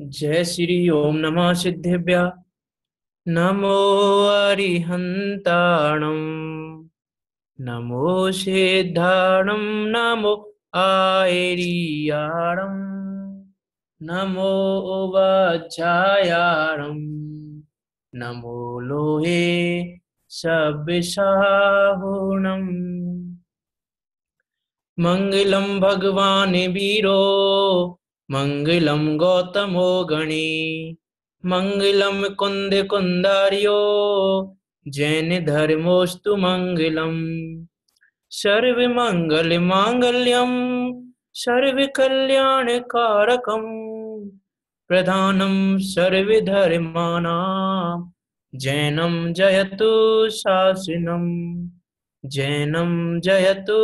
जय श्री ओम नमः सिद्धेभ्य। नमो अरिहन्ताणं नमो सिद्धाणं नमो आयरियाणं नमो वज्रायाणं नमो लोहे सब्साहुणम् मङ्गलं भगवान् वीरो। मङ्गलं गौतमो गणे मङ्गलं कुन्द कुन्दार्यो जैन धर्मोऽस्तु मङ्गलम् सर्वमङ्गलमाङ्गल्यं सर्वकल्याणकारकं प्रधानं सर्वधर्माणां जैनं जयतु शासनम् जैनं जयतु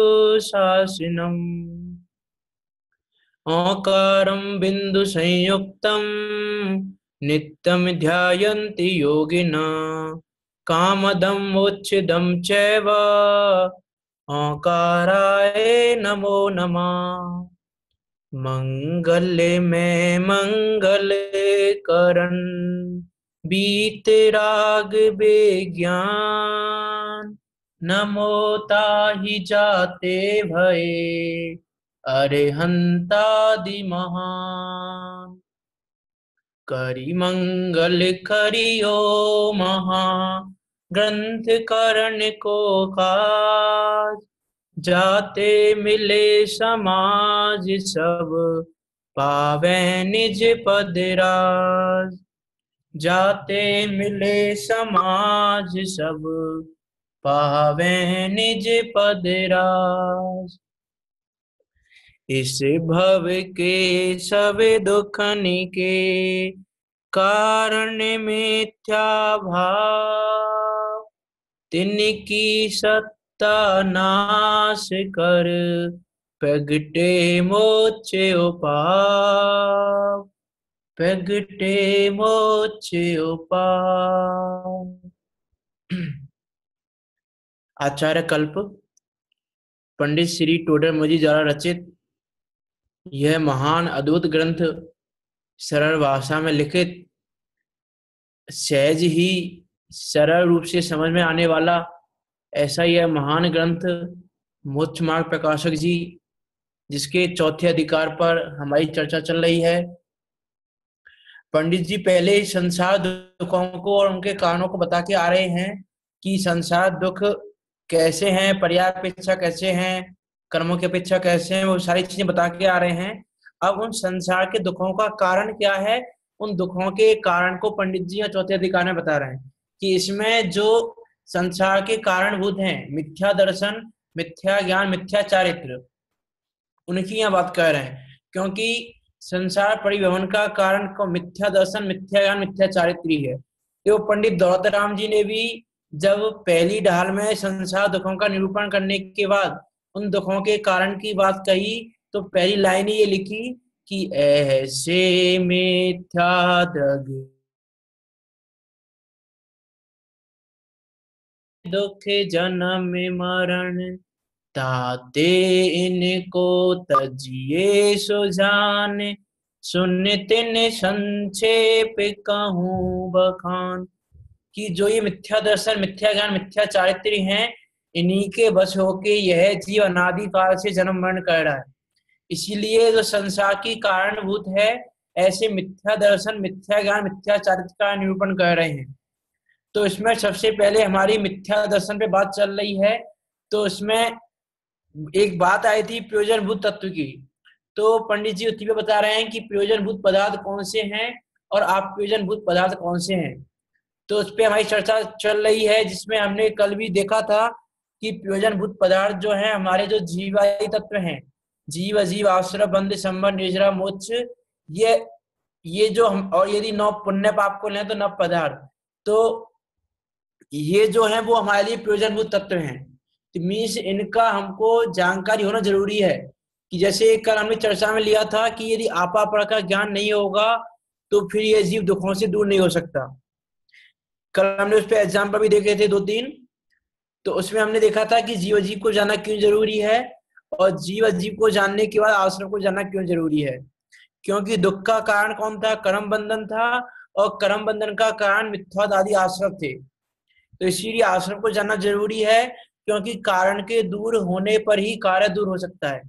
शासनम्। ओङ्कारं बिन्दुसंयुक्तं नित्यं ध्यायन्ति योगिना, कामदं मोच्छिदं चैव ओङ्काराय नमो नमः। मङ्गले मे मङ्गले करन् बीतराग विज्ञान नमो ताहि जाते भये। करी मंगल करियो महा ग्रंथ करण को काज जाते मिले समाज सब, पावे निज पदराज। जाते मिले समाज सब, पावे निज पदराज। इस भव के सब दुखन के कारण मिथ्या भाव। तिनकी सत्ता नाश कर प्रगटे मोच उपाव। प्रगटे मोच उपाव। आचार्य कल्प पंडित श्री टोडर मोजी द्वारा रचित यह महान अद्भुत ग्रंथ सरल भाषा में लिखित सहज ही सरल रूप से समझ में आने वाला ऐसा यह महान ग्रंथ मोक्ष मार्ग प्रकाशक जी, जिसके चौथे अधिकार पर हमारी चर्चा चल रही है। पंडित जी पहले ही संसार दुखों को और उनके कारणों को बता के आ रहे हैं कि संसार दुख कैसे हैं पर्याय अपेक्षा कैसे हैं कर्मों की अपेक्षा कैसे हैं, वो सारी चीज़ें बता के आ रहे हैं। अब उन संसार के दुखों का कारण क्या है? उन दुखों के कारण को पंडित जी या चौथे अधिकार में बता रहे हैं कि इसमें जो संसार के कारणभूत हैं, मिथ्या दर्शन, मिथ्या ज्ञान, मिथ्या चारित्र, उनकी यहाँ बात कर रहे हैं। क्योंकि संसार परिवहन का कारण को मिथ्या दर्शन, मिथ्या ज्ञान, मिथ्या चारित्री है। तो पंडित दौलत राम जी ने भी जब पहली ढाल में संसार दुखों का निरूपण करने के बाद उन दुखों के कारण की बात कही तो पहली लाइन ये लिखी कि ऐसे मिथ्या दग दुख जन्म मरण ताते इनको तजिए सुजान सुन तिन संक्षेप कहूँ बखान। कि जो ये मिथ्या दर्शन, मिथ्या ज्ञान, मिथ्या चारित्र हैं इन्हीं के बस होके यह जीव अनादि काल से जन्म मरण कर रहा है। इसीलिए जो संसार की कारणभूत है, ऐसे मिथ्या दर्शन, मिथ्या ज्ञान, मिथ्या चारित्र का निरूपण कर रहे हैं। तो इसमें सबसे पहले हमारी मिथ्या दर्शन पे बात चल रही है। तो इसमें एक बात आई थी प्रयोजन भूत तत्व की। तो पंडित जी उत्ती बता रहे हैं कि प्रयोजन भूत पदार्थ कौन से हैं और आप प्रयोजन भूत पदार्थ कौन से हैं। तो उस पर हमारी चर्चा चल रही है, जिसमें हमने कल भी देखा था कि प्रयोजन भूत पदार्थ जो है, हमारे जो जीवाई तत्व हैं, जीव, अजीव, आश्रय, बंद, संबंध, निजरा, मोक्ष, ये ये जो हम, और यदि नौ पुण्य पाप को लें तो नव पदार्थ। तो ये जो है, वो हमारे लिए प्रयोजनभूत तत्व हैं। तो मीन्स इनका हमको जानकारी होना ज़रूरी है कि जैसे कल हमने चर्चा में लिया था कि यदि आपा पर का ज्ञान नहीं होगा तो फिर ये जीव दुखों से दूर नहीं हो सकता। कल हमने उस पर एग्ज़ाम्पल भी देखे थे दो तीन। तो उसमें हमने देखा था कि जीव जीव को जानना क्यों ज़रूरी है और जीव जीव को जानने के बाद आश्रम को जानना क्यों ज़रूरी है? क्योंकि दुख का कारण कौन था? कर्म बंधन था और कर्म बंधन का कारण मिथ्याद आदि आश्रम थे। तो इसीलिए आश्रम को जानना ज़रूरी है क्योंकि कारण के दूर होने पर ही कार्य दूर हो सकता है।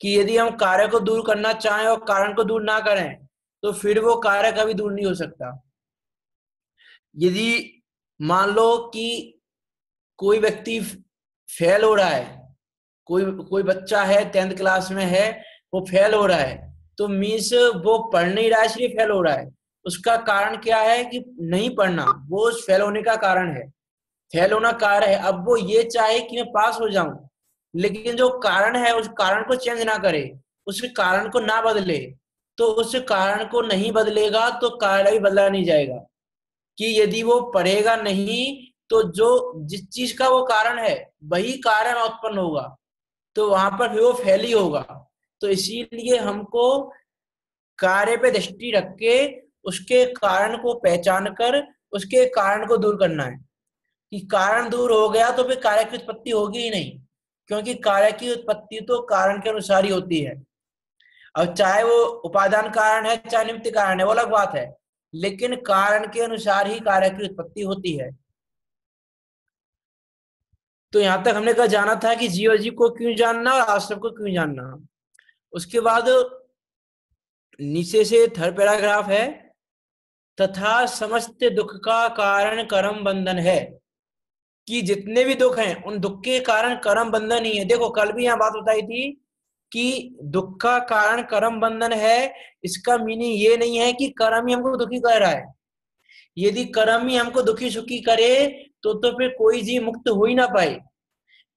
कि यदि हम कार्य को दूर करना चाहें और कारण को दूर ना करें तो फिर वो कार्य कभी दूर नहीं हो सकता। यदि मान लो कि कोई व्यक्ति फेल हो रहा है, कोई कोई बच्चा है टेंथ क्लास में है, वो फेल हो रहा है तो मीन्स वो पढ़ नहीं रहा है, इसलिए फेल हो रहा है। उसका कारण क्या है कि नहीं पढ़ना, वो फेल होने का कारण है। फेल होना कारण है। अब वो ये चाहे कि मैं पास हो जाऊँ, लेकिन जो कारण है, उस कारण को चेंज ना करे, उस कारण को ना बदले तो उस कारण को नहीं बदलेगा तो कार्य भी बदला नहीं जाएगा। कि यदि वो पढ़ेगा नहीं तो जो जिस चीज़ का वो कारण है, वही कारण उत्पन्न होगा। तो वहाँ पर फिर वो फेल ही होगा। तो इसीलिए हमको कार्य पे दृष्टि रख के उसके कारण को पहचान कर, उसके कारण को दूर करना है। कि कारण दूर हो गया तो फिर कार्य की उत्पत्ति होगी ही नहीं। क्योंकि कार्य की उत्पत्ति तो कारण के अनुसार ही होती है। अब चाहे वो उपादान कारण है, चाहे निमित्त कारण है, वो अलग बात है। लेकिन कारण के अनुसार ही कार्य की उत्पत्ति होती है। तो यहाँ तक हमने कहा जाना था कि जीव जी को क्यों जानना और आश्रम को क्यों जानना। उसके बाद नीचे से थर्ड पैराग्राफ है, तथा समस्त दुख का कारण कर्म बंधन है, कि जितने भी दुख हैं, उन दुख के कारण कर्म बंधन ही है। देखो, कल भी यहाँ बात बताई थी कि दुख का कारण कर्म बंधन है, इसका मीनिंग ये नहीं है कि कर्म ही हमको दुखी कर रहा है। यदि कर्म ही हमको दुखी सुखी करे तो तो फिर कोई जीव मुक्त हो ही ना पाए।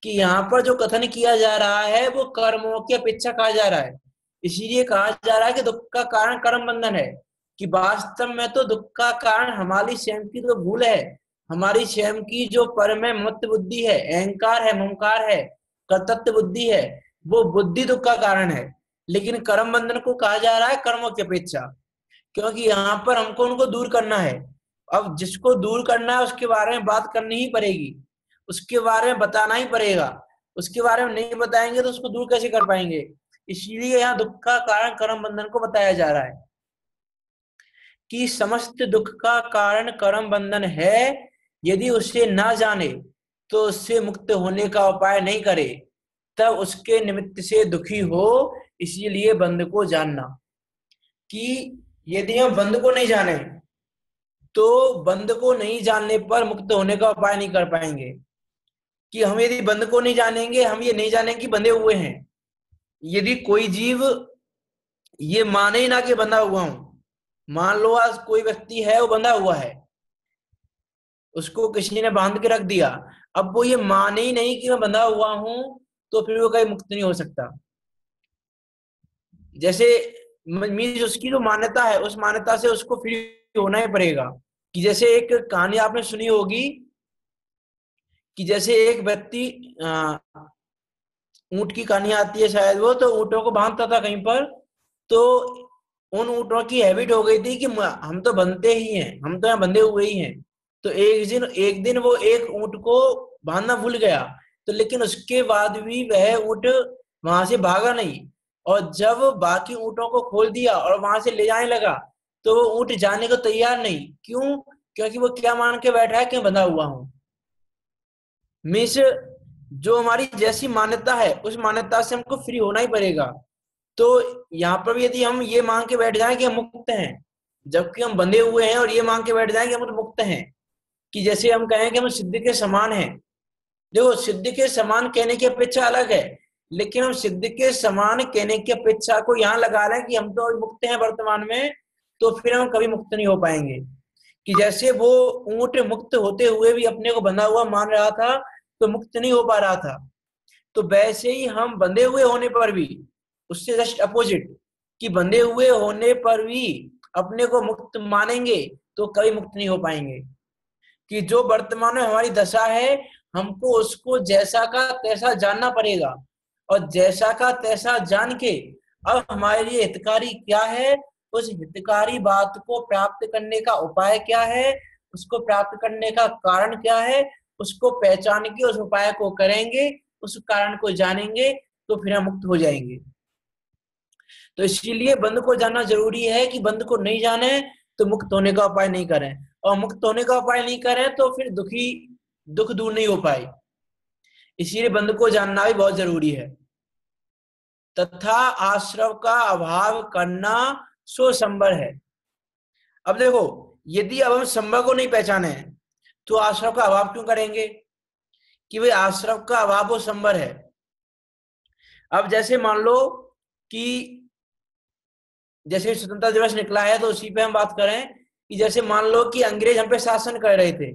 कि यहाँ पर जो कथन किया जा रहा है, वो कर्मों की अपेक्षा कहा जा रहा है। इसीलिए कहा जा रहा है कि दुख का कारण कर्म बंधन है। कि वास्तव में तो दुख का कारण हमारी स्वयं की तो भूल है। हमारी स्वयं की जो परम है मत बुद्धि है, अहंकार है ममकार है, कर्तत्व बुद्धि है, वो बुद्धि दुख का कारण है। लेकिन कर्म बंधन को कहा जा रहा है कर्मों की अपेक्षा। क्योंकि यहाँ पर हमको उनको दूर करना है। अब जिसको दूर करना है, उसके बारे में बात करनी ही पड़ेगी। उसके बारे में बताना ही पड़ेगा। उसके बारे में नहीं बताएँगे तो उसको दूर कैसे कर पाएँगे? इसलिए यहाँ दुख का कारण कर्म बंधन को बताया जा रहा है। कि समस्त दुख का कारण कर्म बंधन है, यदि उसे ना जाने तो उससे मुक्त होने का उपाय नहीं करे, तब उसके निमित्त से दुखी हो, इसीलिए बंद को जानना। कि यदि हम बंद को नहीं जाने तो बंद को नहीं जानने पर मुक्त होने का उपाय नहीं कर पाएँगे। कि हम यदि बंद को नहीं जानेंगे, हम ये नहीं जानेंगे कि बंधे हुए हैं। यदि कोई जीव ये माने ही ना कि बंधा हुआ हूँ। मान लो आज कोई व्यक्ति है, वो बंधा हुआ है। उसको किसी ने बाँध के रख दिया। अब वो ये माने ही नहीं कि मैं बंधा हुआ हूँ तो फिर वो कहीं मुक्त नहीं हो सकता। जैसे मीन उसकी जो मान्यता है, उस मान्यता से उसको फ्री होना ही पड़ेगा। कि जैसे एक कहानी आपने सुनी होगी कि जैसे एक व्यक्ति ऊँट की कहानी आती है शायद वो तो ऊंटों को बांधता था कहीं पर तो उन ऊंटों की हैबिट हो गई थी कि हम तो बनते ही हैं, हम तो यहाँ बंधे हुए ही हैं। तो एक दिन एक दिन वो एक ऊँट को बांधना भूल गया तो लेकिन उसके बाद भी वह ऊँट वहाँ से भागा नहीं। और जब बाकी ऊंटों को खोल दिया और वहाँ से ले जाने लगा तो वो ऊँट जाने को तैयार नहीं। क्यों? क्योंकि वो क्या मान के बैठा है कि बंधा हुआ हूँ? मिस जो हमारी जैसी मान्यता है, उस मान्यता से हमको फ्री होना ही पड़ेगा। तो यहाँ पर भी यदि हम ये मांग के बैठ जाए कि हम मुक्त हैं, जबकि हम बंधे हुए हैं और ये मांग के बैठ जाए कि हम तो मुक्त हैं, कि जैसे हम कहें कि हम सिद्ध के समान हैं। देखो, सिद्ध के समान कहने की अपेक्षा अलग है। लेकिन हम सिद्ध के समान कहने की अपेक्षा को यहाँ लगा रहे हैं कि हम तो मुक्त हैं वर्तमान में तो फिर हम कभी मुक्त नहीं हो पाएँगे। कि जैसे वो ऊँट मुक्त होते हुए भी अपने को बंधा हुआ मान रहा था तो मुक्त नहीं हो पा रहा था। तो वैसे ही हम बंधे हुए होने पर भी, उससे जस्ट अपोजिट कि बंधे हुए होने पर भी अपने को मुक्त मानेंगे तो कभी मुक्त नहीं हो पाएँगे। कि जो वर्तमान में हमारी दशा है, हमको उसको जैसा का तैसा जानना पड़ेगा। और जैसा का तैसा जान के, अब हमारे लिए हितकारी क्या है? उस हितकारी बात को प्राप्त करने का उपाय क्या है? उसको प्राप्त करने का कारण क्या है? उसको पहचान के उस उपाय को करेंगे, उस कारण को जानेंगे तो फिर हम मुक्त हो जाएँगे। तो इसीलिए बंद को जानना ज़रूरी है कि बंद को नहीं जाने तो मुक्त होने का उपाय नहीं करें। और मुक्त होने का उपाय नहीं करें तो फिर दुखी, दुख दूर नहीं हो पाए। इसीलिए बंद को जानना भी बहुत ज़रूरी है। तथा आश्रव का अभाव करना सो संबर है। अब देखो, यदि अब हम संभव को नहीं पहचाने तो आश्रव का अभाव क्यों करेंगे? कि भाई आश्रव का अभाव वो संबर है। अब जैसे मान लो कि जैसे स्वतंत्रता दिवस निकला है तो उसी पे हम बात करें कि जैसे मान लो कि अंग्रेज़ हम पे शासन कर रहे थे,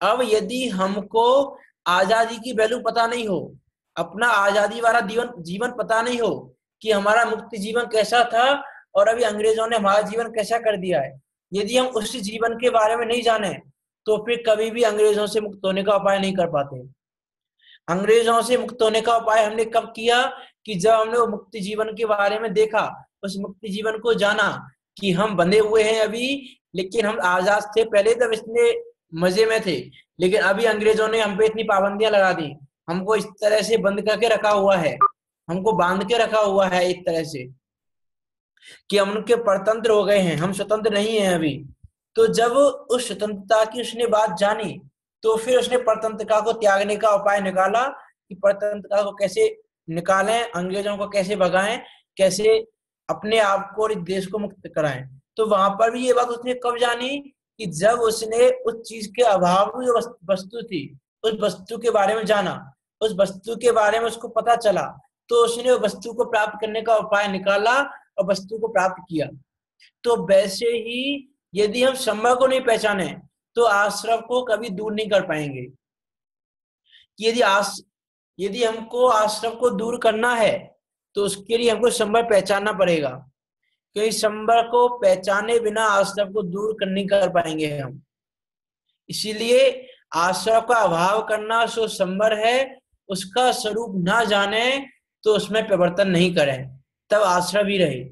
अब यदि हमको आज़ादी की वैल्यू पता नहीं हो अपना आज़ादी वाला जीवन जीवन पता नहीं हो कि हमारा मुक्त जीवन कैसा था और अभी अंग्रेज़ों ने हमारा जीवन कैसा कर दिया है। यदि हम उस जीवन के बारे में नहीं जाने तो फिर कभी भी अंग्रेज़ों से मुक्त होने का उपाय नहीं कर पाते। अंग्रेज़ों से मुक्त होने का उपाय हमने कब किया कि जब हमने वो मुक्त जीवन के बारे में देखा, उस मुक्त जीवन को जाना कि हम बंधे हुए हैं अभी, लेकिन हम आज़ाद थे पहले तब इतने मज़े में थे, लेकिन अभी अंग्रेज़ों ने हम पे इतनी पाबंदियाँ लगा दी। हमको इस तरह से बंद करके रखा हुआ है। हमको बाँध के रखा हुआ है एक तरह से कि हम उनके परतंत्र हो गए हैं। हम स्वतंत्र नहीं है अभी। तो जब उस स्वतंत्रता की उसने बात जानी तो फिर उसने परतंत्रता को त्यागने का उपाय निकाला कि परतंत्रता को कैसे निकालें, अंग्रेज़ों को कैसे भगाएँ, कैसे अपने आप को और इस देश को मुक्त कराएँ। तो वहाँ पर भी ये बात उसने कब जानी कि जब उसने उस चीज़ के अभाव में वस्तु थी, उस वस्तु के बारे में जाना उस वस्तु के बारे में उसको पता चला तो उसने वस्तु को प्राप्त करने का उपाय निकाला और वस्तु को प्राप्त किया। तो वैसे ही यदि हम संभव को नहीं पहचाने तो आश्रम को कभी दूर नहीं कर पाएँगे। यदि आस, यदि हमको आश्रम को दूर करना है तो उसके लिए हमको संभव पहचानना पड़ेगा, क्योंकि संभव को पहचाने बिना आश्रम को दूर नहीं कर पाएँगे हम। इसीलिए आश्रम का अभाव करना सो संभव है उसका स्वरूप ना जाने तो उसमें परिवर्तन नहीं करें, तब आश्रय भी रहे।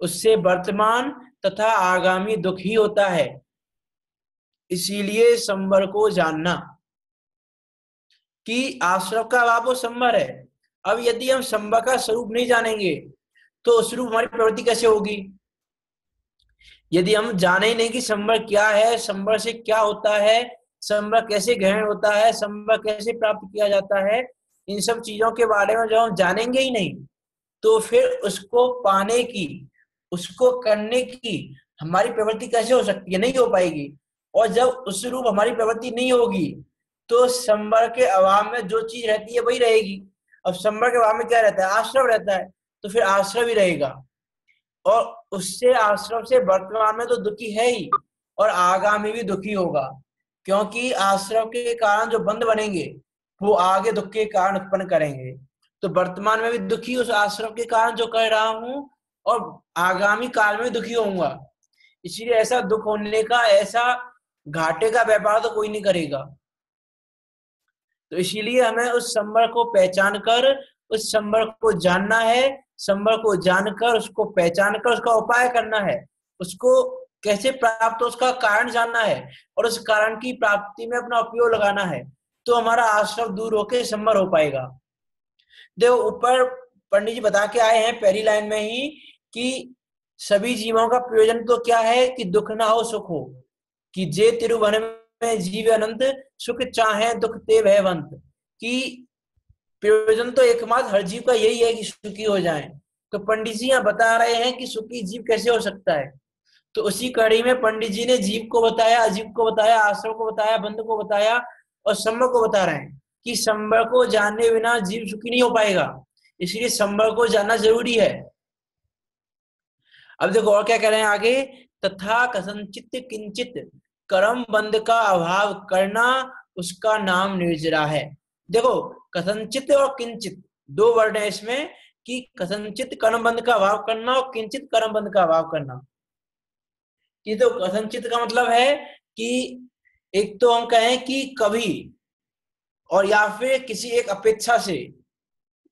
उससे वर्तमान तथा आगामी दुख ही होता है, इसीलिए संबर को जानना कि आश्रव का अभाव संबर है। अब यदि हम संबर का स्वरूप नहीं जानेंगे तो स्वरूप हमारी प्रवृत्ति कैसे होगी? यदि हम जाने ही नहीं कि संबर क्या है, संबर से क्या होता है संबर कैसे ग्रहण होता है संबर कैसे प्राप्त किया जाता है, इन सब चीज़ों के बारे में जब हम जानेंगे ही नहीं तो फिर उसको पाने की, उसको करने की हमारी प्रवृत्ति कैसे हो सकती है? नहीं हो पाएगी। और जब उस रूप हमारी प्रवृत्ति नहीं होगी तो संबर के अभाव में जो चीज़ रहती है वही रहेगी। अब संबर के अभाव में क्या रहता है? आश्रम रहता है तो फिर आश्रम ही रहेगा। और उससे आश्रम से वर्तमान में तो दुखी है ही, और आगामी भी दुखी होगा। क्योंकि आश्रम के कारण जो बंद बनेंगे, वो आगे दुख के कारण उत्पन्न करेंगे। तो वर्तमान में भी दुखी उस आश्रम के कारण जो कर रहा हूँ, और आगामी काल में दुखी होऊँगा। इसीलिए ऐसा दुख होने का, ऐसा घाटे का व्यापार तो कोई नहीं करेगा। तो इसीलिए हमें उस संबर को पहचान कर, उस संबर को जानना है संबर को जानकर, उसको पहचान कर, उसका उपाय करना है। उसको कैसे प्राप्त हो, उसका कारण जानना है और उस कारण की प्राप्ति में अपना उपयोग लगाना है तो हमारा आश्रम दूर होकर संबर हो पाएगा। देखो, ऊपर पंडित जी बता के आए हैं पहली लाइन में ही कि सभी जीवों का प्रयोजन तो क्या है कि दुख ना हो, सुख हो। कि जे तिरुवन में जीव अनंत, सुख चाहे दुख ते भयवंत कि प्रयोजन तो एकमात्र हर जीव का यही है कि सुखी हो जाए। तो पंडित जी यहाँ बता रहे हैं कि सुखी जीव कैसे हो सकता है? तो उसी कड़ी में पंडित जी ने जीव को बताया अजीब को बताया, आश्रम को बताया बंद को बताया और संभव को बता रहे हैं कि संभव को जानने बिना जीव सुखी नहीं हो पाएगा। इसलिए संभव को जानना ज़रूरी है। अब देखो और क्या कह रहे हैं आगे, तथा कसंचित किंचित कर्म बंद का अभाव करना उसका नाम निर्जरा है। देखो कसंचित और किंचित, दो वर्ड है इसमें, कि कसंचित कर्म बंद का अभाव करना और किंचित कर्म बंद का अभाव करना। ये तो कसंचित का मतलब है कि एक तो हम कहें कि कभी और या फिर किसी एक अपेक्षा से,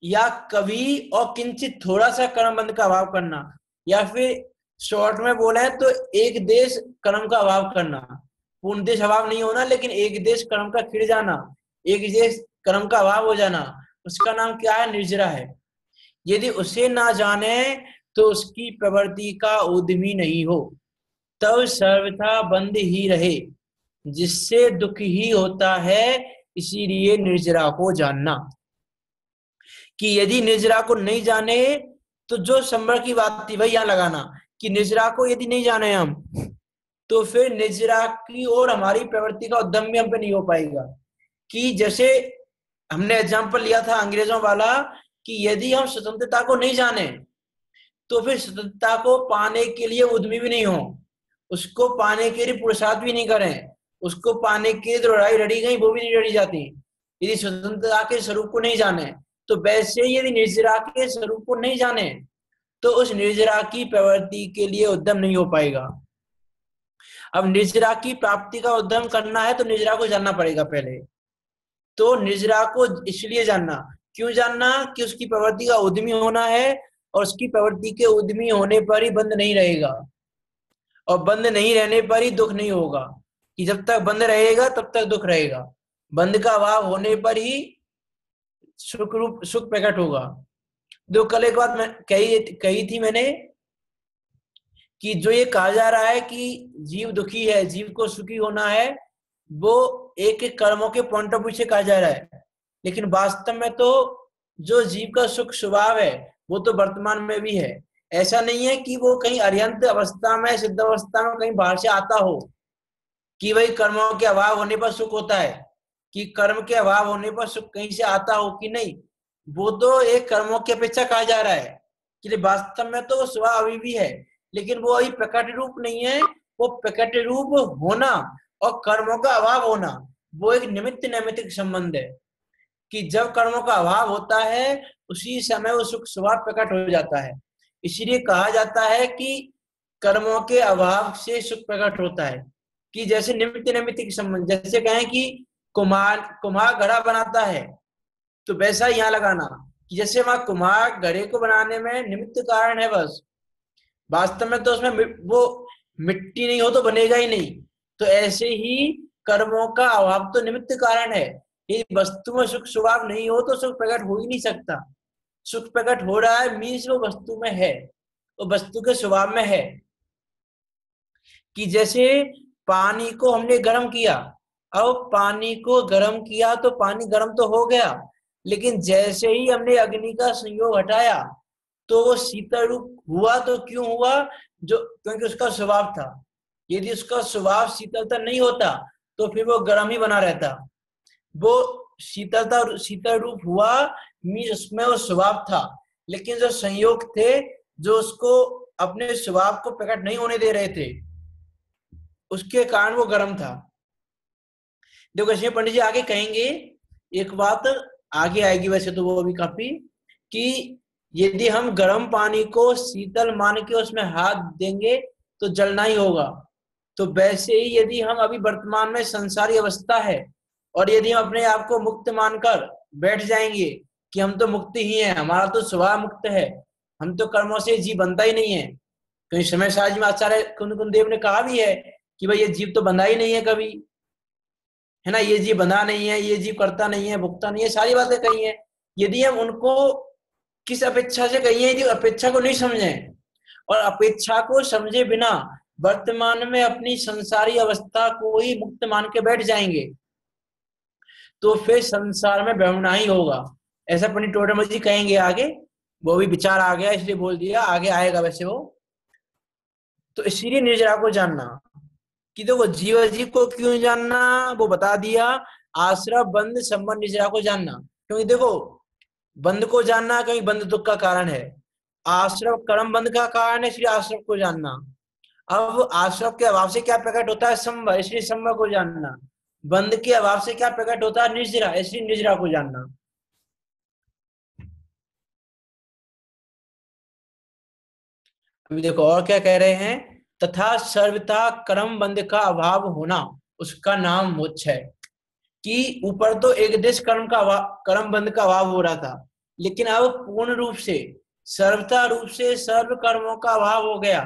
या कभी और किंचित थोड़ा सा कर्म बंद का अभाव करना, या फिर शॉर्ट में बोले तो एक देश कर्म का अभाव करना। पूर्ण देश अभाव नहीं होना, लेकिन एक देश कर्म का खिड़ जाना, एक देश कर्म का अभाव हो जाना, उसका नाम क्या है? निर्जरा है। यदि उसे ना जाने तो उसकी प्रवृत्ति का उद्यमी नहीं हो। तब सर्वथा बंद ही रहे, जिससे दुख ही होता है, इसीलिए निर्जरा को जानना। कि यदि निर्जरा को नहीं जाने तो जो संबर की बात थी वही यहाँ लगाना, कि निजरा को यदि नहीं जाने हम तो फिर निजरा की ओर हमारी प्रवृत्ति का उद्यम भी हम पे नहीं हो पाएगा। कि जैसे हमने एग्ज़ाम्पल लिया था अंग्रेज़ों वाला, कि यदि हम स्वतंत्रता को नहीं जाने तो फिर स्वतंत्रता को पाने के लिए उद्यमी भी नहीं हो। उसको पाने के लिए पुरुषार्थ भी नहीं करें। उसको पाने के लिए लड़ाई लड़ी गई वो भी नहीं लड़ी जाती। यदि स्वतंत्रता के स्वरूप को नहीं जाने तो वैसे यदि निर्जरा के स्वरूप को नहीं जाने तो उस निर्जरा की प्रवृत्ति के लिए उद्यम नहीं हो पाएगा। अब निर्जरा की प्राप्ति का उद्यम करना है तो निर्जरा को जानना पड़ेगा पहले। तो निर्जरा को इसलिए जानना, क्यों जानना? कि उसकी प्रवृत्ति का उद्यमी होना है, और उसकी प्रवृत्ति के उद्यमी होने पर ही बंद नहीं रहेगा। और बंद नहीं रहने पर ही दुख नहीं होगा। कि जब तक बंद रहेगा, तब तक दुख रहेगा। बंद का अभाव होने पर ही सुख रूप, सुख प्रकट होगा। जो कल एक बात कही कही थी मैंने कि जो ये कहा जा रहा है कि जीव दुखी है, जीव को सुखी होना है, वो एक एक कर्मों के पॉइंट ऑफ़ व्यू से कहा जा रहा है। लेकिन वास्तव में तो जो जीव का सुख, स्वभाव है, वो तो वर्तमान में भी है। ऐसा नहीं है कि वो कहीं अरियंत अवस्था में, सिद्ध अवस्था में कहीं बाहर से आता हो, कि वही कर्मों के अभाव होने पर सुख होता है, कि कर्म के अभाव होने पर सुख कहीं से आता हो कि नहीं, वो तो एक कर्मों की अपेक्षा कहा जा रहा है, कि वास्तव में तो स्वभाव अभी भी है, लेकिन वो अभी प्रकट रूप नहीं है, वो प्रकट रूप होना और कर्मों का अभाव होना, वो एक निमित्त नैमित्तिक संबंध है, कि जब कर्मों का अभाव होता है, उसी समय वो सुख स्वभाव प्रकट हो जाता है। इसीलिए कहा जाता है कि कर्मों के अभाव से सुख प्रकट होता है। कि जैसे निमित्त नैमित्तिक संबंध, जैसे कहें कि कुमार, कुम्हार घड़ा बनाता है तो वैसा यहाँ लगाना। कि जैसे वहाँ कुम्हार घड़े को बनाने में निमित्त कारण है बस। वास्तव में तो उसमें वो मिट्टी नहीं हो तो बनेगा ही नहीं। तो ऐसे ही कर्मों का अभाव तो निमित्त कारण है। यदि वस्तु में सुख स्वभाव नहीं हो तो सुख प्रकट हो ही नहीं सकता। सुख प्रकट हो रहा है मीन्स वो वस्तु में है, वो वस्तु के स्वभाव में है। कि जैसे पानी को हमने गर्म किया, अब पानी को गर्म किया तो पानी गर्म तो हो गया, लेकिन जैसे ही हमने अग्नि का संयोग हटाया तो वो शीतल रूप हुआ तो क्यों हुआ? जो, क्योंकि उसका स्वभाव था। यदि उसका स्वभाव शीतलता नहीं होता तो फिर वो गर्म ही बना रहता। वो शीतलता शीतल रूप हुआ उसमें वो स्वभाव था, लेकिन जो संयोग थे, जो उसको अपने स्वभाव को प्रकट नहीं होने दे रहे थे, उसके कारण वो गर्म था। देखो इसमें पंडित जी आगे कहेंगे, एक बात आगे आएगी वैसे तो वो अभी काफ़ी, कि यदि हम गर्म पानी को शीतल मान के उसमें हाथ देंगे तो जलना ही होगा। तो वैसे ही यदि हम अभी वर्तमान में संसारी अवस्था है, और यदि हम अपने आप को मुक्त मानकर बैठ जाएँगे कि हम तो मुक्त ही हैं, हमारा तो स्वभाव मुक्त है। हम तो कर्मों से जीव बनता ही नहीं है। कहीं समय साज में आचार्य कुंद कुंदेव ने कहा भी है कि भाई, ये जीव तो बंधा ही नहीं है कभी। है ना, ये जीव बंधा नहीं है, ये जीव करता नहीं है, भुगता नहीं है, सारी बातें कही है। यदि हम उनको किस अपेक्षा से कही है अपेक्षा को नहीं समझे, और अपेक्षा को समझे बिना वर्तमान में अपनी संसारी अवस्था को ही मुक्त मान के बैठ जाएँगे तो फिर संसार में ब्रह्मणा ही होगा। ऐसा पंडित टोटम जी कहेंगे आगे, वो भी विचार आ गया, इसलिए बोल दिया, आगे आएगा वैसे वो। तो इसीलिए निर्जरा को जानना, कि देखो जीव जीव को क्यों जानना, वो बता दिया आश्रय बंद, संबंध निर्जरा को जानना। क्योंकि देखो, बंद को जानना कहीं बंद दुख का कारण है। आश्रव कर्म बंद का कारण है, इसलिए आश्रव को जानना। अब आश्रव के अभाव से क्या प्रकट होता है? संभव इसलिए संभव को जानना। बंद के अभाव से क्या प्रकट होता है? निर्जरा, इसलिए निर्जरा को जानना। अभी देखो, और क्या कह रहे हैं? तथा सर्वता कर्म बंद का अभाव होना, उसका नाम मोक्ष है। कि ऊपर तो एक देश कर्म का कर्म बंद का अभाव हो रहा था, लेकिन अब पूर्ण रूप से सर्वता रूप से सर्व कर्मों का अभाव हो गया।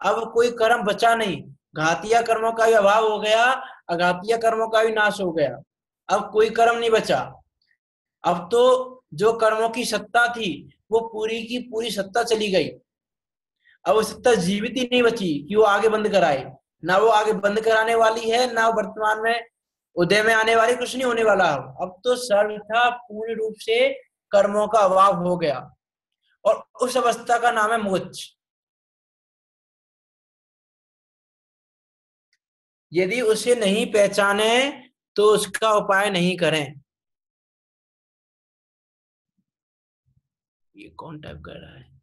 अब कोई कर्म बचा नहीं, घातिया कर्मों का भी अभाव हो गया, अघातिया कर्मों का भी नाश हो गया। अब कोई कर्म नहीं बचा। अब तो जो कर्मों की सत्ता थी, वो पूरी की पूरी सत्ता चली गई। सत्ता जीवित ही नहीं बची कि वो आगे बंद कराए। ना वो आगे बंद कराने वाली है, ना वर्तमान में उदय में आने वाली, कुछ नहीं होने वाला। अब तो सर्वथा पूर्ण रूप से कर्मों का अभाव हो गया। और उस अवस्था का नाम है मोक्ष। यदि उसे नहीं पहचाने तो उसका उपाय नहीं करें। ये कौन टाइप कर रहा है?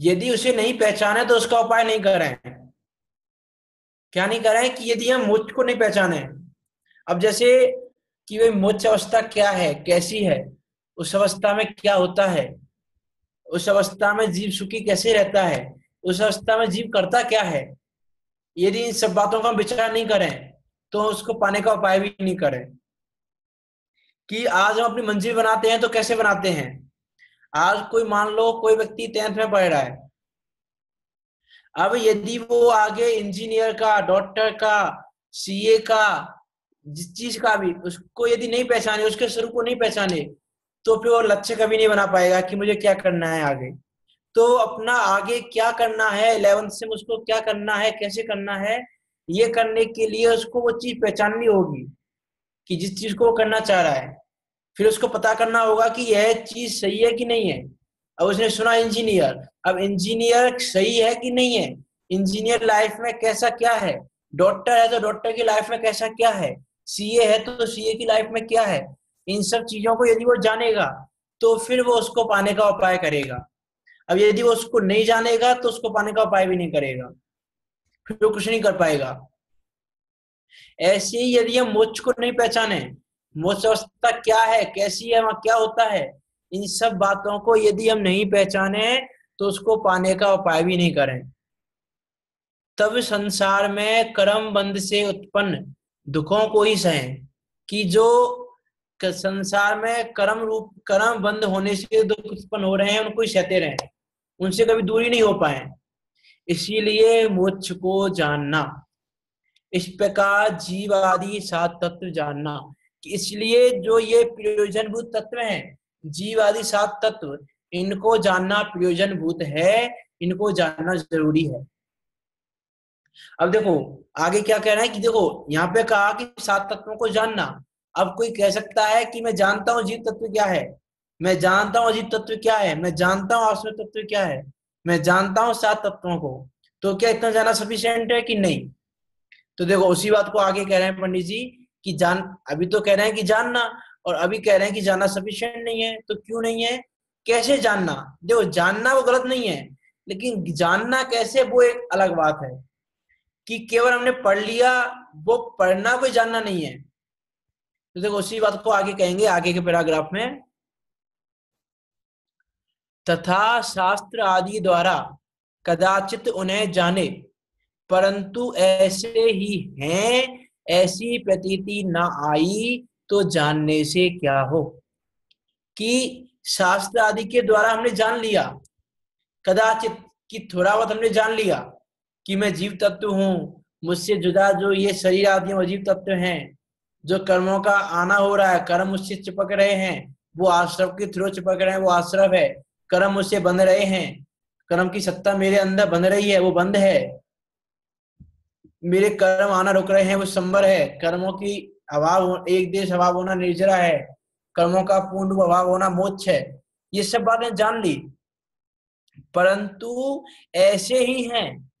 यदि उसे नहीं पहचाने तो उसका उपाय नहीं करें। क्या नहीं करें कि यदि हम मुझ को नहीं पहचाने? अब जैसे कि वही मोक्ष अवस्था क्या है, कैसी है? उस अवस्था में क्या होता है? उस अवस्था में जीव सुखी कैसे रहता है? उस अवस्था में जीव करता क्या है? यदि इन सब बातों का विचार नहीं करें तो उसको पाने का उपाय भी नहीं करें। कि आज हम अपनी मंजिल बनाते हैं तो कैसे बनाते हैं? आज कोई मान लो, कोई व्यक्ति टेंथ में पढ़ रहा है। अब यदि वो आगे इंजीनियर का डॉक्टर का सीए का, जिस चीज़ का भी, उसको यदि नहीं पहचाने, उसके स्वरूप को नहीं पहचाने तो फिर वो लक्ष्य कभी नहीं बना पाएगा कि मुझे क्या करना है आगे। तो अपना आगे क्या करना है इलेवेंथ से उसको क्या करना है, कैसे करना है, ये करने के लिए उसको वो चीज़ पहचाननी होगी कि जिस चीज़ को वो करना चाह रहा है। फिर उसको पता करना होगा कि यह चीज़ सही है कि नहीं है। अब उसने सुना इंजीनियर। अब इंजीनियर सही है कि नहीं है? इंजीनियर लाइफ में कैसा क्या है? डॉक्टर है तो डॉक्टर की लाइफ में कैसा क्या है? सीए है तो सीए की लाइफ में क्या है? इन सब चीज़ों को यदि वो जानेगा तो फिर वो उसको पाने का उपाय करेगा। अब यदि वो उसको नहीं जानेगा तो उसको पाने का उपाय भी नहीं करेगा। फिर वो कुछ नहीं कर पाएगा। ऐसे ही यदि हम मोक्ष को नहीं पहचाने मोक्ष अवस्था क्या है? कैसी है? वहाँ क्या होता है? इन सब बातों को यदि हम नहीं पहचाने तो उसको पाने का उपाय भी नहीं करें। तब संसार में कर्म बंद से उत्पन्न दुखों को ही सहें कि जो संसार में कर्म रूप, कर्म बंद होने से दुख उत्पन्न हो रहे हैं, उनको ही सहते रहे। उनसे कभी दूरी नहीं हो पाए। इसीलिए मोक्ष को जानना। इस प्रकार जीव आदि सात तत्व जानना। इसलिए जो ये प्रयोजनभूत तत्व हैं जीव आदि सात तत्व, इनको जानना प्रयोजनभूत है, इनको जानना ज़रूरी है। अब देखो, आगे क्या कह रहे हैं कि देखो, यहाँ पे कहा कि सात तत्वों को जानना। अब कोई कह सकता है कि मैं जानता हूँ जीव तत्व क्या है? मैं जानता हूँ अजीब तत्व क्या है? मैं जानता हूँ आसमिक तत्व क्या है? मैं जानता हूँ सात तत्वों को। तो क्या इतना जाना सफिशियंट है कि नहीं? तो देखो, उसी बात को आगे कह रहे हैं पंडित जी कि जान, अभी तो कह रहे हैं कि जानना, और अभी कह रहे हैं कि जानना सफिशियंट नहीं है तो क्यों नहीं है? कैसे जानना? देखो, जानना वो गलत नहीं है, लेकिन जानना कैसे वो एक अलग बात है, कि केवल हमने पढ़ लिया, वो पढ़ना कोई जानना नहीं है। तो देखो, उसी बात को आगे कहेंगे, आगे के पैराग्राफ में। तथा शास्त्र आदि द्वारा कदाचित उन्हें जाने, परंतु ऐसे ही हैं ऐसी प्रतीति न आई तो जानने से क्या हो? कि शास्त्र आदि के द्वारा हमने जान लिया। कदाचित कि थोड़ा बहुत हमने जान लिया कि मैं जीव तत्व हूँ, मुझसे जुदा जो ये शरीर आदि अजीव तत्व हैं, जो कर्मों का आना हो रहा है, कर्म मुझसे चिपक रहे हैं, वो आश्रव के थ्रू चिपक रहे हैं, वो आश्रव है, कर्म मुझसे बंध रहे हैं, कर्म की सत्ता मेरे अंदर बंध रही है, वो बंद है। मेरे कर्म आना रुक रहे हैं, वो संबर है। कर्मों की अभाव एक देश अभाव होना निर्जरा है। कर्मों का पूर्ण अभाव होना मोक्ष है। ये सब बातें जान ली। परंतु ऐसे ही हैं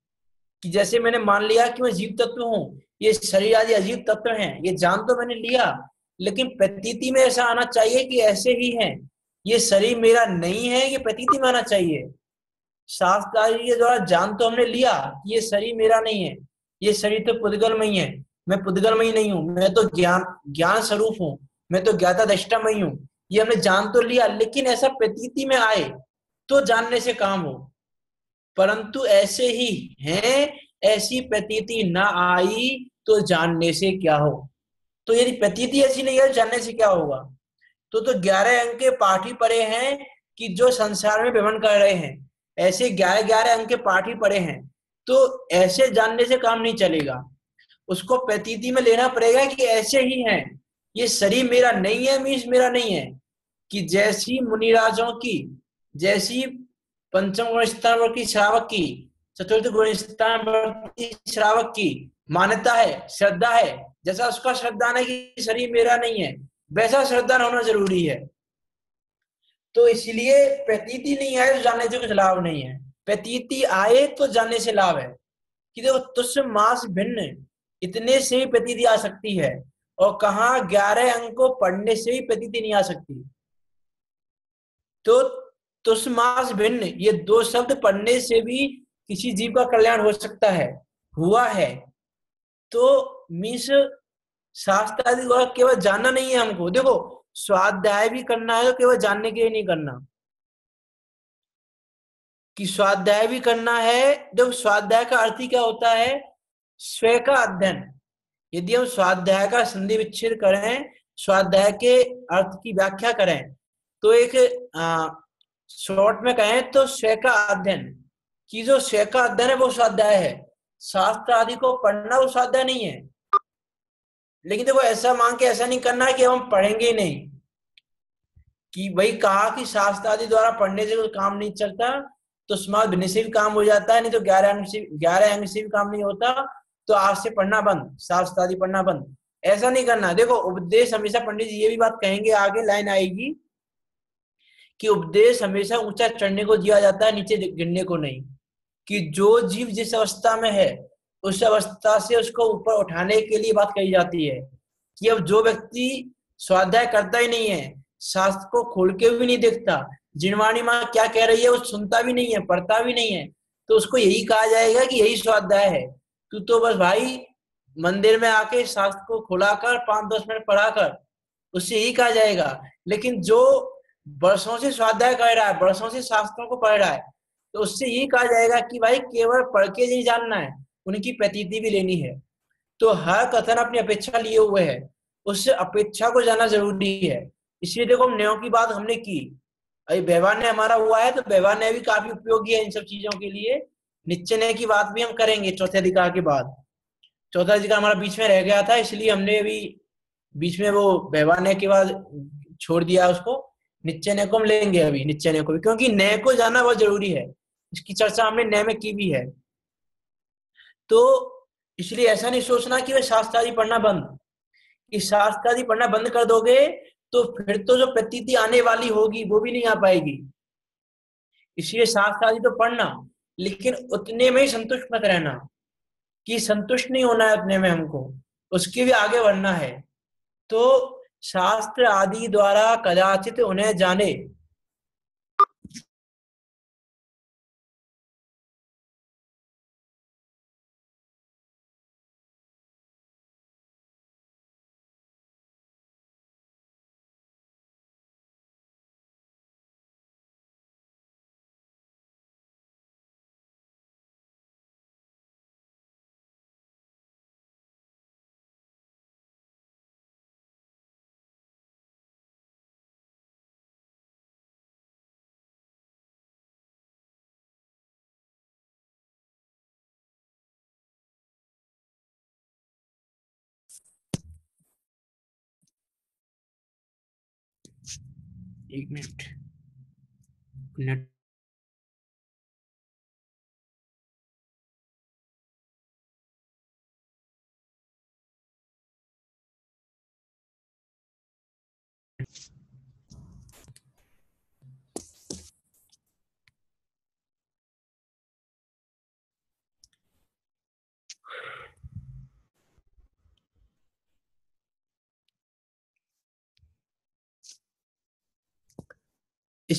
कि जैसे मैंने मान लिया कि मैं जीव तत्व हूँ, ये शरीर आदि अजीब तत्व हैं, ये जान तो मैंने लिया, लेकिन प्रतीति में ऐसा आना चाहिए कि ऐसे ही हैं। ये शरीर मेरा नहीं है, ये प्रतीति में आना चाहिए। शास्त्र के द्वारा जान तो हमने लिया ये शरीर मेरा नहीं है। ये शरीर तो पुद्गलमयी है मैं पुद्गलमयी नहीं हूँ। मैं तो ज्ञान ज्ञान स्वरूप हूँ। मैं तो ज्ञाता दृष्टामयी हूँ ये हमने जान तो लिया, लेकिन ऐसा प्रतीति में आए तो जानने से काम हो। परंतु ऐसे ही हैं, ऐसी प्रतीति ना आई तो जानने से क्या हो? तो यदि प्रतीति ऐसी नहीं है जानने से क्या होगा? तो तो ग्यारह अंक के पाठ ही पड़े हैं कि जो संसार में भ्रमण कर रहे हैं, ऐसे ग्यारह ग्यारह अंक के पाठ ही पड़े हैं। तो ऐसे जानने से काम नहीं चलेगा। उसको प्रतीति में लेना पड़ेगा कि ऐसे ही हैं। ये शरीर मेरा नहीं है मीन्स मेरा नहीं है। कि जैसी मुनिराजों की, जैसी पंचम गुण स्थान की, श्रावक की, चतुर्थ गुण स्थान श्रावक की मान्यता है, श्रद्धा है। जैसा उसका श्रद्धा है कि शरीर मेरा नहीं है, वैसा श्रद्धा होना ज़रूरी है। तो इसलिए प्रतीति नहीं आए तो जानने से कुछ लाभ नहीं है। प्रतीति आए तो जानने से लाभ है। कि देखो तुष मास भिन्न, इतने से ही प्रतीति आ सकती है, और कहा ग्यारह अंक पढ़ने से ही प्रतीति नहीं आ सकती। तो तुष मास भिन्न, ये दो शब्द पढ़ने से भी किसी जीव का कल्याण हो सकता है, हुआ है। तो मीन्स शास्त्र आदि केवल जानना नहीं है हमको। देखो, स्वाध्याय भी करना है तो केवल जानने के लिए नहीं करना। कि स्वाध्याय भी करना है। जब स्वाध्याय का अर्थ ही क्या होता है? स्वय का अध्ययन। यदि हम स्वाध्याय का संधि विच्छेद करें, स्वाध्याय के अर्थ की व्याख्या करें तो एक शॉर्ट में कहें तो स्वय का अध्ययन। की जो स्व का अध्ययन है, वो स्वाध्याय है। शास्त्र आदि को पढ़ना वो स्वाध्याय नहीं है। लेकिन देखो, ऐसा मांग के ऐसा नहीं करना है कि हम पढ़ेंगे ही नहीं। कि भाई कहा कि शास्त्र आदि द्वारा पढ़ने से कोई काम नहीं चलता तो समाज भिन्न से भी काम हो जाता है, नहीं तो ग्यारह अंग से, ग्यारह अंग से भी काम नहीं होता तो आज से पढ़ना बंद शास्त्र आदि पढ़ना बंद। ऐसा नहीं करना। देखो, उपदेश हमेशा पंडित जी ये भी बात कहेंगे, आगे लाइन आएगी कि उपदेश हमेशा ऊँचा चढ़ने को दिया जाता है, नीचे गिरने को नहीं। कि जो जीव जिस अवस्था में है, उस अवस्था से उसको ऊपर उठाने के लिए बात कही जाती है कि अब जो व्यक्ति स्वाध्याय करता ही नहीं है, शास्त्र को खोल के भी नहीं देखता जिनवाणी माँ क्या कह रही है, वो सुनता भी नहीं है, पढ़ता भी नहीं है तो उसको यही कहा जाएगा कि यही स्वाध्याय है। तू तो बस भाई मंदिर में आके शास्त्र को खुलाकर, पाँच दस मिनट पढ़ाकर, उससे यही कहा जाएगा। लेकिन जो बरसों से स्वाध्याय कर रहा है बरसों से शास्त्रों को पढ़ रहा है तो उससे यही कहा जाएगा कि भाई केवल पढ़ के नहीं जानना है, उनकी प्रतीति भी लेनी है। तो हर कथन अपनी अपेक्षा लिए हुए है, उससे अपेक्षा को जाना ज़रूरी है। इसलिए देखो, हम न्यायों की बात हमने की अभी व्यवहार हमारा हुआ है तो व्यवहार भी काफ़ी उपयोगी है इन सब चीज़ों के लिए। निश्चय की बात भी हम करेंगे चौथे अधिकार के बाद। चौथा अधिकार हमारा बीच में रह गया था, इसलिए हमने अभी बीच में वो व्यवहार के बाद छोड़ दिया उसको। निश्चय को हम लेंगे अभी, निश्चय को भी, क्योंकि न्याय को जाना बहुत ज़रूरी है। इसकी चर्चा हमने न्याय में की भी है। तो इसलिए ऐसा नहीं सोचना कि वह शास्त्र आदि पढ़ना बंद। कि शास्त्र आदि पढ़ना बंद कर दोगे तो फिर तो जो प्रतीति आने वाली होगी, वो भी नहीं आ पाएगी। इसलिए साथ साथ ही तो पढ़ना, लेकिन उतने में ही संतुष्ट मत रहना कि संतुष्ट नहीं होना है उतने में हमको, उसके भी आगे बढ़ना है। तो शास्त्र आदि द्वारा कदाचित उन्हें जाने एक मिनट। नेट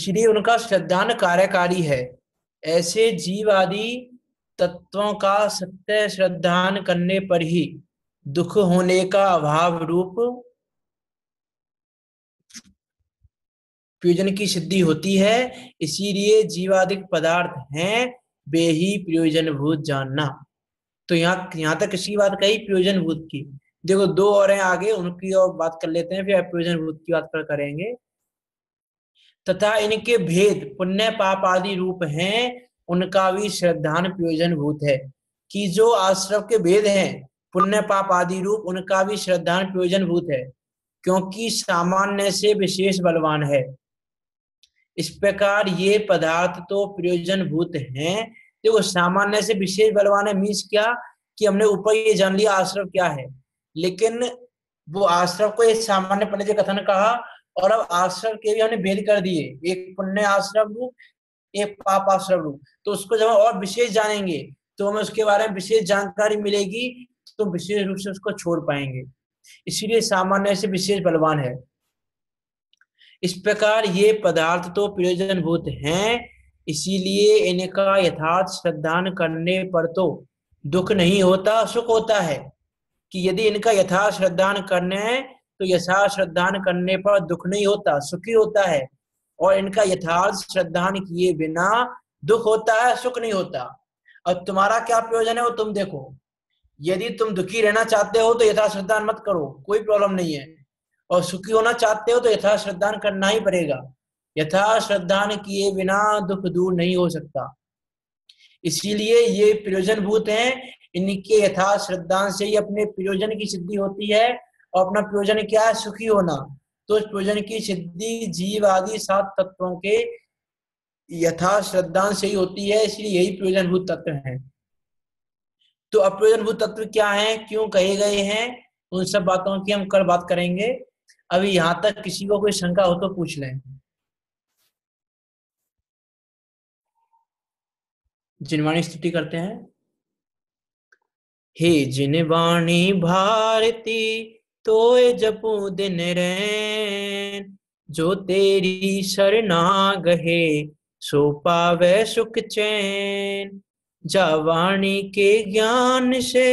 इसलिए उनका श्रद्धान कार्यकारी है। ऐसे जीव आदि तत्वों का सत्य श्रद्धान करने पर ही दुख होने का अभाव रूप प्रयोजन की सिद्धि होती है। इसीलिए जीवाधिक पदार्थ हैं, वे ही प्रयोजन भूत जानना। तो यहाँ यहाँ तक किसी बात कही प्रयोजन भूत की। देखो, दो और हैं आगे, उनकी और बात कर लेते हैं, फिर प्रयोजन भूत की बात पर करेंगे। तथा इनके भेद, पुण्य पाप आदि रूप हैं, उनका भी श्रद्धान प्रयोजन भूत है। कि जो आश्रव के भेद हैं, पुण्य पाप आदि रूप, उनका भी श्रद्धान प्रयोजन भूत है, क्योंकि सामान्य से विशेष बलवान है। इस प्रकार ये पदार्थ तो प्रयोजन भूत हैं। देखो, सामान्य से विशेष बलवान है मीन्स क्या? कि हमने ऊपर ये जान लिया आश्रव क्या है। लेकिन वो आश्रव को एक सामान्य पंडित कथन कहा और अब आश्रम के भी हमने भेद कर दिए। एक पुण्य आश्रम रूप, एक पाप आश्रम रूप। तो उसको जब हम और विशेष जानेंगे तो हमें उसके बारे में विशेष जानकारी मिलेगी तो विशेष रूप से उसको छोड़ पाएँगे। इसीलिए सामान्य से विशेष बलवान है। इस प्रकार ये पदार्थ तो प्रयोजन भूत हैं, इसीलिए इनका यथार्थ श्रद्धान करने पर तो दुख नहीं होता, सुख होता है। कि यदि इनका यथार्थ श्रद्धान करने तो यथार्थ श्रद्धान करने पर दुख नहीं होता, सुखी होता है। और इनका यथार्थ श्रद्धान किए बिना दुख होता है, सुख नहीं होता। अब तुम्हारा क्या प्रयोजन है वो तुम देखो। यदि तुम दुखी रहना चाहते हो तो यथार्थ श्रद्धान मत करो, कोई प्रॉब्लम नहीं है। और सुखी होना चाहते हो तो यथार्थ श्रद्धान करना ही पड़ेगा। यथार्थ श्रद्धान किए बिना दुख दूर नहीं हो सकता। इसीलिए ये प्रयोजन भूत हैं। इनके यथार्थ श्रद्धान से ही अपने प्रयोजन की सिद्धि होती है। और अपना प्रयोजन क्या है? सुखी होना। तो उस प्रयोजन की सिद्धि जीव आदि सात तत्वों के यथा श्रद्धांत से ही होती है, इसलिए यही प्रयोजनभूत तत्व है। तो अप्रयोजनभूत तत्व क्या है? क्यों कहे गए हैं? उन सब बातों की हम कल बात करेंगे। अभी यहाँ तक किसी को कोई शंका हो तो पूछ लें। जिनवाणी स्तुति करते हैं। हे जिनवाणी भारती तो जपू दिन रैन, जो तेरी शरणा गहे सो पावे सुख चैन। जावाणी के ज्ञान से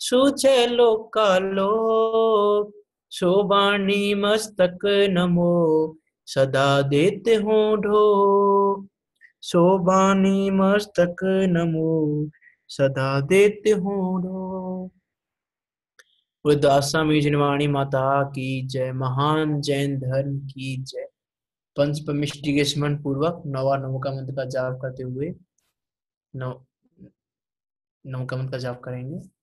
सूचे लोका लोक शोबाणी मस्तक नमो, सदा देते हो ढो शोबानी मस्तक नमो, सदा देते हो ढो जिनवाणी माता की जय। महान जैन धर्म की जय। पंच पमिष्टि के स्मरण पूर्वक नवा नव का मंत्र का जाप करते हुए नव नव का मंत्र का जाप करेंगे।